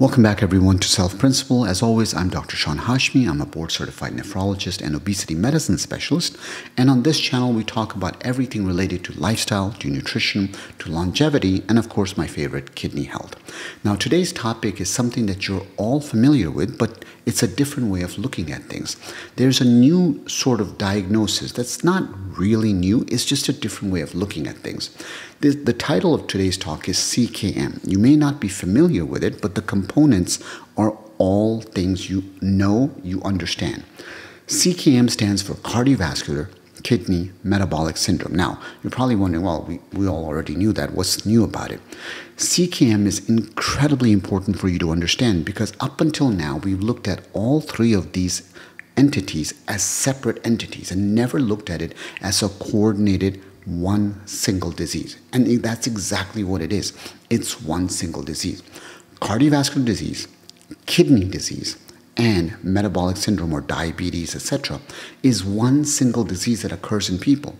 Welcome back, everyone, to Self Principle. As always, I'm Dr. Sean Hashmi. I'm a board certified nephrologist and obesity medicine specialist. And on this channel, we talk about everything related to lifestyle, to nutrition, to longevity, and of course, my favorite, kidney health. Now, today's topic is something that you're all familiar with, but it's a different way of looking at things. There's a new sort of diagnosis that's not really new, it's just a different way of looking at things. The, the title of today's talk is CKM. You may not be familiar with it, but the components are all things you know, you understand. CKM stands for cardiovascular kidney metabolic syndrome. Now, you're probably wondering, well, we, we all already knew that. What's new about it? CKM is incredibly important for you to understand because up until now, we've looked at all three of these entities as separate entities and never looked at it as a coordinated one single disease. And that's exactly what it is. It's one single disease. Cardiovascular disease, kidney disease, and metabolic syndrome or diabetes, etc., is one single disease that occurs in people.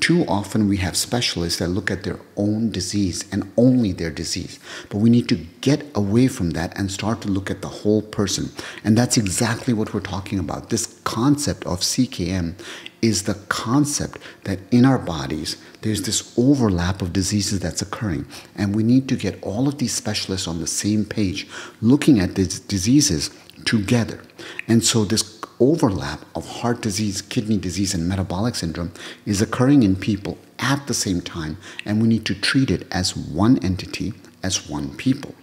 Too often we have specialists that look at their own disease and only their disease. But we need to get away from that and start to look at the whole person. And that's exactly what we're talking about. This concept of CKM is the concept that in our bodies there's this overlap of diseases that's occurring and we need to get all of these specialists on the same page looking at these diseases together. And so this overlap of heart disease, kidney disease, and metabolic syndrome is occurring in people at the same time, and we need to treat it as one entity, as one people.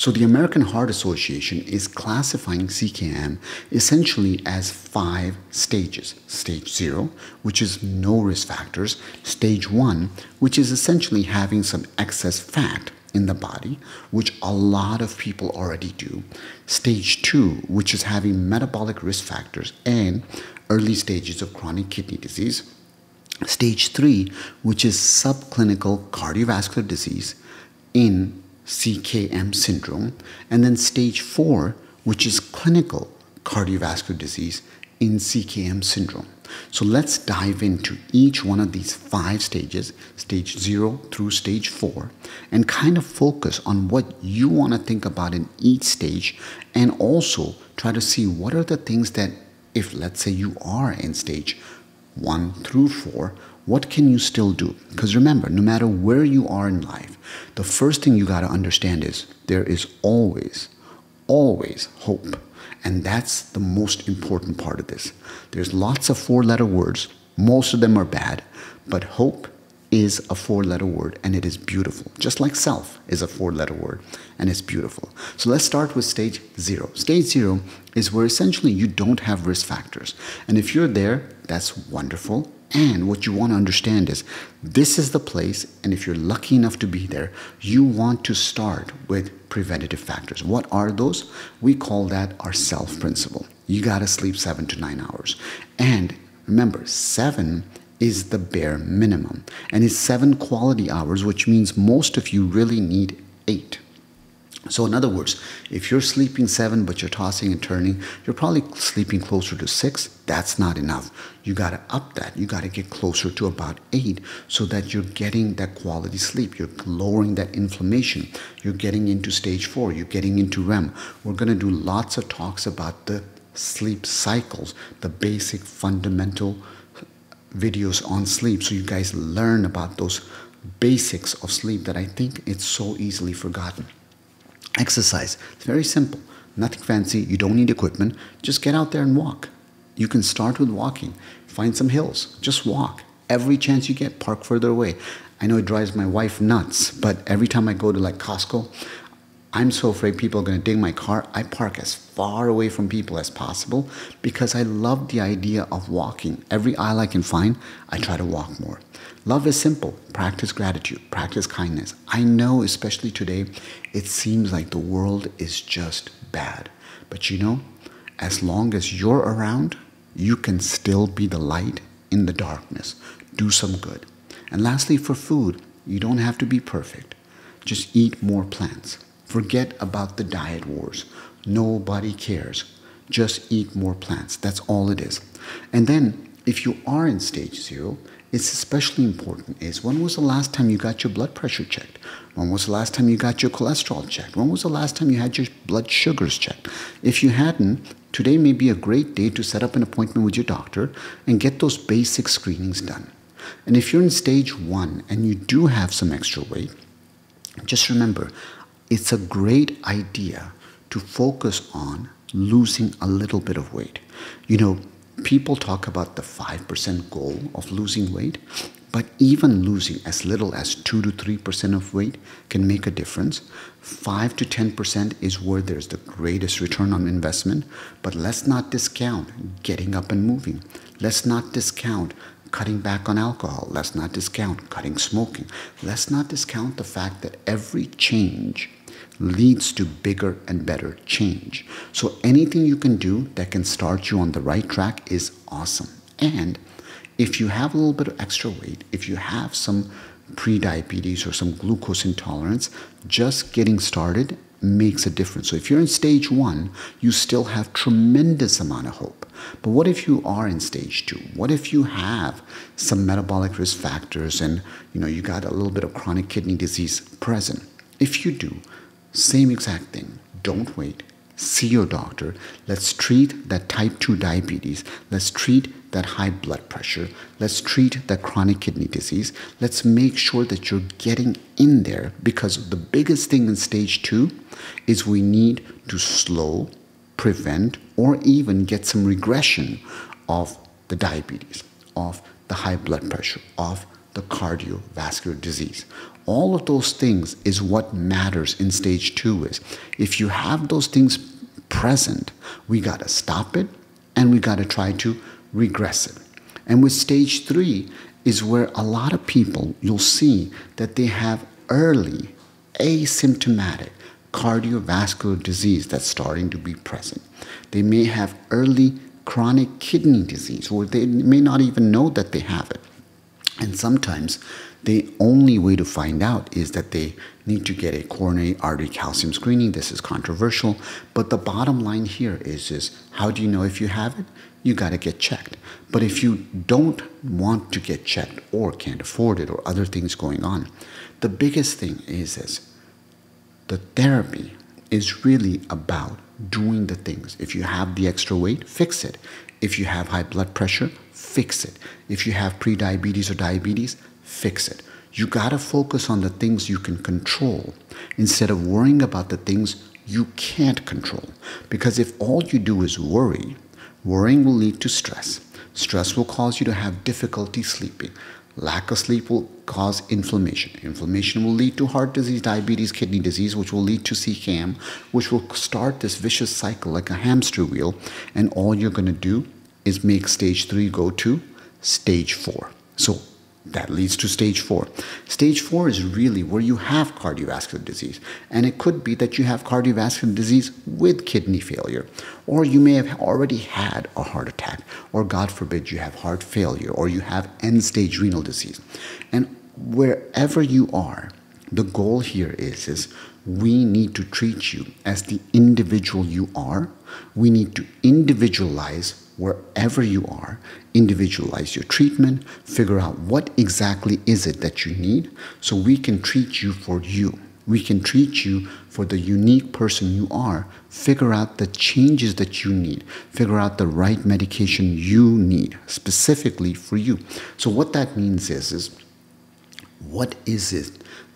So the American Heart Association is classifying CKM essentially as five stages. Stage zero, which is no risk factors. Stage one, which is essentially having some excess fat in the body, which a lot of people already do. Stage two, which is having metabolic risk factors and early stages of chronic kidney disease. Stage three, which is subclinical cardiovascular disease in CKM syndrome. And then stage four, which is clinical cardiovascular disease in CKM syndrome. So let's dive into each one of these five stages, stage zero through stage four, and kind of focus on what you want to think about in each stage and also try to see what are the things that, if let's say you are in stage one through four, what can you still do? Because remember, no matter where you are in life, the first thing you got to understand is there is always, always hope. And that's the most important part of this. There's lots of four letter words, most of them are bad, but hope is a four letter word and it is beautiful. Just like self is a four letter word and it's beautiful. So let's start with stage zero. Stage zero is where essentially you don't have risk factors. And if you're there, that's wonderful. And what you want to understand is this is the place, and if you're lucky enough to be there, you want to start with preventative factors. What are those? We call that our self principle. You got to sleep seven to nine hours. And remember, seven is the bare minimum. And it's seven quality hours, which means most of you really need eight. So, in other words, if you're sleeping seven but you're tossing and turning, you're probably sleeping closer to six. That's not enough. You got to up that. You got to get closer to about eight so that you're getting that quality sleep. You're lowering that inflammation. You're getting into stage four. You're getting into REM. We're going to do lots of talks about the sleep cycles, the basic fundamental videos on sleep so you guys learn about those basics of sleep that I think it's so easily forgotten. Exercise. It's very simple. Nothing fancy. You don't need equipment. Just get out there and walk. You can start with walking. Find some hills. Just walk. Every chance you get, park further away. I know it drives my wife nuts, but every time I go to like Costco, I'm so afraid people are going to ding my car. I park as far away from people as possible because I love the idea of walking. Every aisle I can find, I try to walk more. Love is simple. Practice gratitude, practice kindness. I know, especially today, it seems like the world is just bad. But you know, as long as you're around, you can still be the light in the darkness. Do some good. And lastly, for food, you don't have to be perfect. Just eat more plants. Forget about the diet wars. Nobody cares. Just eat more plants. That's all it is. And then, if you are in stage zero it's especially important is when was the last time you got your blood pressure checked? When was the last time you got your cholesterol checked? When was the last time you had your blood sugars checked? If you hadn't, today may be a great day to set up an appointment with your doctor and get those basic screenings done. And if you're in stage one and you do have some extra weight, just remember it's a great idea to focus on losing a little bit of weight. You know, people talk about the 5% goal of losing weight, but even losing as little as 2 to 3% of weight can make a difference. 5 to 10% is where there's the greatest return on investment, but let's not discount getting up and moving. Let's not discount cutting back on alcohol. Let's not discount cutting smoking. Let's not discount the fact that every change leads to bigger and better change. So anything you can do that can start you on the right track is awesome. And if you have a little bit of extra weight, if you have some pre-diabetes or some glucose intolerance, just getting started makes a difference. So if you're in stage one, you still have tremendous amount of hope. But what if you are in stage two? What if you have some metabolic risk factors and you know you got a little bit of chronic kidney disease present? If you do, same exact thing. Don't wait. See your doctor. Let's treat that type 2 diabetes. Let's treat that high blood pressure. Let's treat that chronic kidney disease. Let's make sure that you're getting in there because the biggest thing in stage two is we need to slow, prevent, or even get some regression of the diabetes, of the high blood pressure, of the cardiovascular disease. All of those things is what matters in stage two is if you have those things present, we got to stop it and we got to try to regress it. And with stage three is where a lot of people, you'll see that they have early asymptomatic cardiovascular disease that's starting to be present. They may have early chronic kidney disease, or they may not even know that they have it. And sometimes the only way to find out is that they need to get a coronary artery calcium screening. This is controversial, but the bottom line here is, is how do you know if you have it? You got to get checked. But if you don't want to get checked or can't afford it or other things going on, the biggest thing is this the therapy is really about doing the things. If you have the extra weight, fix it. If you have high blood pressure, fix it. If you have prediabetes or diabetes, fix it. You got to focus on the things you can control instead of worrying about the things you can't control. Because if all you do is worry, worrying will lead to stress. Stress will cause you to have difficulty sleeping. Lack of sleep will cause inflammation. Inflammation will lead to heart disease, diabetes, kidney disease, which will lead to CKM, which will start this vicious cycle like a hamster wheel. And all you're going to do is make stage three go to stage four. So that leads to stage four. Stage four is really where you have cardiovascular disease. And it could be that you have cardiovascular disease with kidney failure, or you may have already had a heart attack, or God forbid, you have heart failure, or you have end stage renal disease. And wherever you are, the goal here is, is we need to treat you as the individual you are. We need to individualize wherever you are, individualize your treatment, figure out what exactly is it that you need so we can treat you for you. We can treat you for the unique person you are, figure out the changes that you need, figure out the right medication you need specifically for you. So what that means is is what is it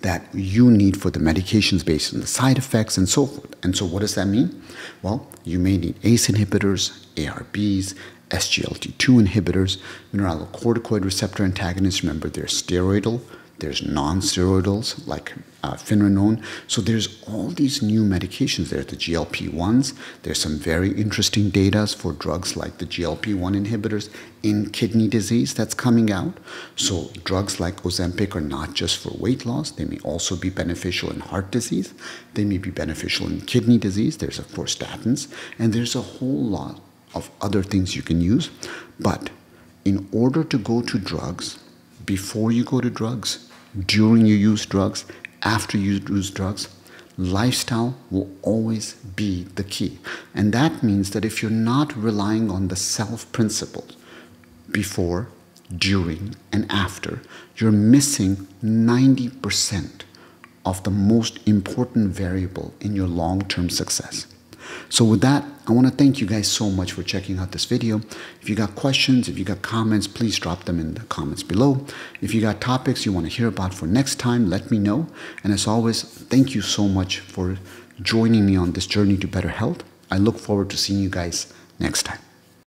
that you need for the medications based on the side effects and so forth. And so, what does that mean? Well, you may need ACE inhibitors, ARBs, SGLT2 inhibitors, mineralocorticoid receptor antagonists. Remember, they're steroidal there's non-steroidals like uh. So there's all these new medications. There's the GLP-1s. There's some very interesting data for drugs like the GLP-1 inhibitors in kidney disease that's coming out. So drugs like Ozempic are not just for weight loss. They may also be beneficial in heart disease. They may be beneficial in kidney disease. There's of course statins. And there's a whole lot of other things you can use. But in order to go to drugs, before you go to drugs, during you use drugs, after you use drugs, lifestyle will always be the key. And that means that if you're not relying on the self principles before, during, and after, you're missing 90% of the most important variable in your long term success. So, with that, I want to thank you guys so much for checking out this video. If you got questions, if you got comments, please drop them in the comments below. If you got topics you want to hear about for next time, let me know. And as always, thank you so much for joining me on this journey to better health. I look forward to seeing you guys next time.